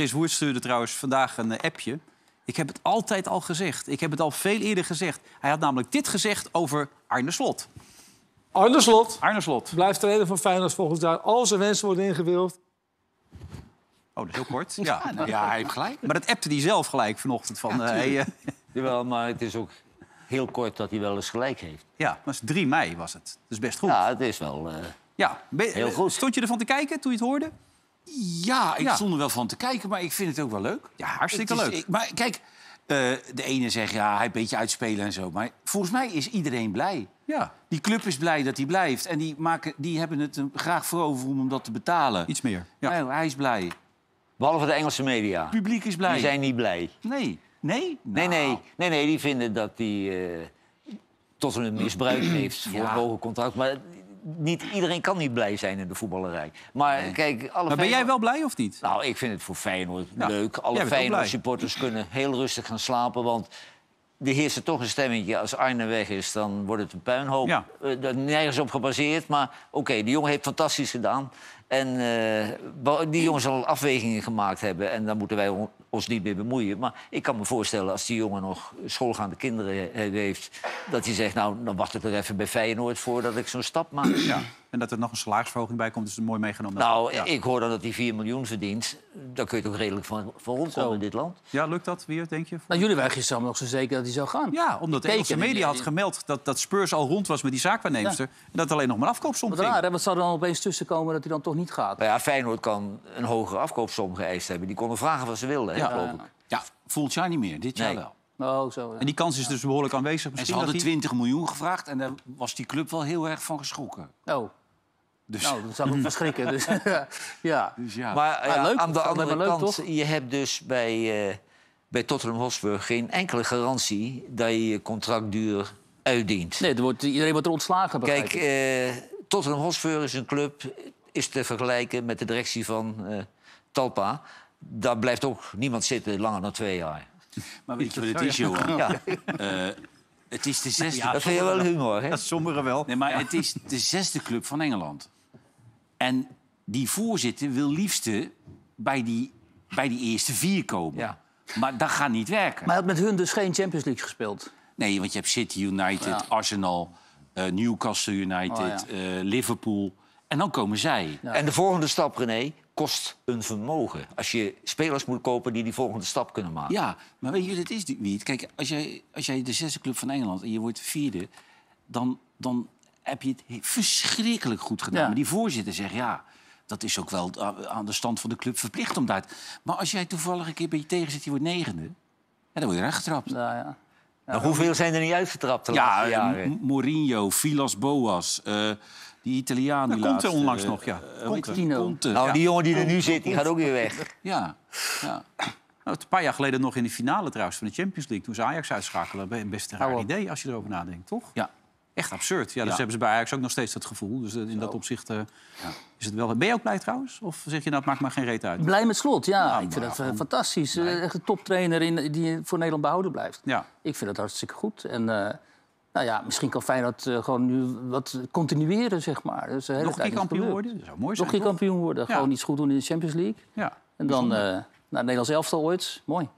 Chris Woert stuurde trouwens vandaag een eh, appje. Ik heb het altijd al gezegd. Ik heb het al veel eerder gezegd. Hij had namelijk dit gezegd over Arne Slot. Arne Slot Arne Slot. blijft trainer van Feyenoord volgend jaar. Al zijn wensen worden ingewild. Oh, dat is heel kort. Ja. Ja, hij heeft gelijk. Maar dat appte hij zelf gelijk vanochtend. Van, eh, hey, eh, Jawel, maar het is ook heel kort dat hij wel eens gelijk heeft. ja, maar het is 3 mei was het. Dat is best goed. Ja, het is wel... eh, Ja, Heel goed. Stond je ervan te kijken toen je het hoorde? Ja, ik Ja. stond er wel van te kijken, maar ik vind het ook wel leuk. Ja, hartstikke Het is- leuk. ik- maar kijk, eh, de ene zegt ja, hij een beetje uitspelen en zo. Maar volgens mij is iedereen blij. Ja, Die club is blij dat hij blijft. En die, maken, die hebben het er graag voor over om hem dat te betalen. iets meer. Ja. Ja. hij is blij. behalve de Engelse media. Het publiek is blij. Die zijn niet blij. Nee. Nee? Nee, Nou, nee, nee, nee, die vinden dat hij eh tot een misbruik heeft voor Ja. een hoger contract. Maar niet iedereen kan niet blij zijn in de voetballerij. Maar kijk, alle Maar ben jij wel blij of niet? Nou, ik vind het voor Feyenoord Ja, leuk. Alle bent ook Feyenoord blij. supporters kunnen heel rustig gaan slapen. Want er heerst er toch een stemmetje. Als Arne weg is, dan wordt het een puinhoop. Ja. Daar nergens op gebaseerd. Maar oké, die jongen heeft fantastisch gedaan. En eh, die jongen zal afwegingen gemaakt hebben. En daar moeten wij ons niet mee bemoeien. Maar ik kan me voorstellen, als die jongen nog schoolgaande kinderen he- heeft... dat hij zegt, nou, dan wacht ik er even bij Feyenoord voordat ik zo'n stap maak. Ja. En dat er nog een salarisverhoging bij komt, is het mooi meegenomen. Nou, ja. ik hoor dan dat hij 4 miljoen verdient. Daar kun je toch redelijk van, van rondkomen Zo. in dit land? ja, lukt dat weer, denk je? Nou, jullie waren gisteren allemaal nog zo zeker dat hij zou gaan. Ja, omdat de Engelse en media had gemeld dat, dat Spurs al rond was met die zaakwaarnemster. En dat er alleen nog maar een afkoopsom Wat ging. raar, hè? Wat zou er dan opeens tussenkomen dat hij dan toch niet gaat? Nou ja, Feyenoord kan een hogere afkoopsom geëist hebben. Die konden vragen wat ze wilden, Ja. geloof ik. Ja, volgend jaar niet meer. Dit jaar Nee. wel. Oh, zo. ja. En die kans is dus behoorlijk aanwezig. En ze Misschien hadden dat hij- 20 miljoen gevraagd en daar was die club wel heel erg van geschrokken. Oh, Dus, nou, dat zou ik ook verschrikken. Dus, ja. dus ja. Maar ja, leuk. aan de Dat me andere leuk, kant, toch? je hebt dus bij, eh, bij Tottenham Hotspur geen enkele garantie dat je je contractduur uitdient. Nee, er wordt, iedereen wordt er ontslagen, Kijk, eh, Tottenham Hotspur is een club, is te vergelijken met de directie van eh, Talpa. Daar blijft ook niemand zitten langer dan twee jaar. maar weet je wat het is, Johan? Ja, Eh, het is de zesde... dat vind je wel humor, hè? Ja, sommigen wel. Nee, maar het is de zesde club van Engeland. En die voorzitter wil liefste bij die, bij die eerste vier komen. Ja. Maar dat gaat niet werken. Maar hij had met hun dus geen Champions League gespeeld. Nee, want je hebt City United, Ja. Arsenal, eh, Newcastle United, Oh, ja. eh, Liverpool. En dan komen zij. Ja. En de volgende stap, René, kost een vermogen. Als je spelers moet kopen die die volgende stap kunnen maken. Ja, maar weet je het is niet? Kijk, als jij, als jij de zesde club van Engeland en je wordt vierde... dan, dan heb je het he- verschrikkelijk goed gedaan. Ja. Maar die voorzitter zegt, ja, dat is ook wel aan de stand van de club verplicht om dat... Maar als jij toevallig een keer bij je tegen zit, je wordt negende... Ja, dan word je eruit getrapt. Nou, ja. Nou, hoeveel zijn er niet uitgetrapt de Ja, laatste eh, jaren? Mourinho, Vilas Boas, eh, die Italiaan die Ja, Conte laatste, onlangs eh, nog, ja. Conte. dat? Nou, ja. die jongen die er nu zit, die gaat ook weer weg. Ja, ja. Nou, een paar jaar geleden nog in de finale trouwens van de Champions League. Toen ze Ajax uitschakelen. Een best een raar idee als je erover nadenkt, toch? ja. Echt absurd. Ja, dus hebben ze bij Ajax ook nog steeds dat gevoel. Dus eh, in dat opzicht eh, is het wel... Ben je ook blij trouwens? Of zeg je nou, het maakt maar geen reet uit? Blij met slot, ja. Nou, ik vind dat eh, fantastisch. Eh, Echt een toptrainer in, die voor Nederland behouden blijft. Ja. Ik vind dat hartstikke goed. En nou ja, misschien kan Feyenoord eh, gewoon nu wat continueren, zeg maar. Dus Nog een keer kampioen worden? Dat zou mooi Nog zijn, een keer toch? kampioen worden. Ja. Gewoon iets goed doen in de Champions League. Ja. En dan eh naar het Nederlands elftal ooit. Mooi.